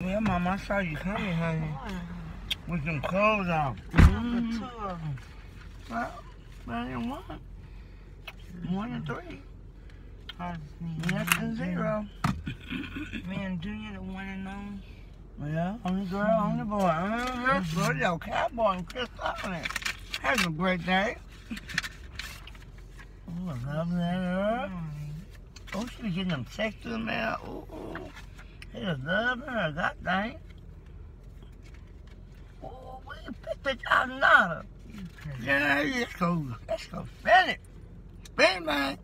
Yeah, Mom, I saw you coming, honey. One. With some clothes on. The Mm-hmm. two of them. Well, better than one. One and three. I Less than zero. Me and Junior, the one and only. Yeah, only girl, only boy. Mm-hmm. Good yo, cowboy and Chris Collins. Have a great day. Oh, I love that her. Oh, she was getting them texts to the mail. Ooh. He was loving her, that thing. Ooh, we fifty thousand dollars. Yeah, let's go. Let's go spend it. Spend man.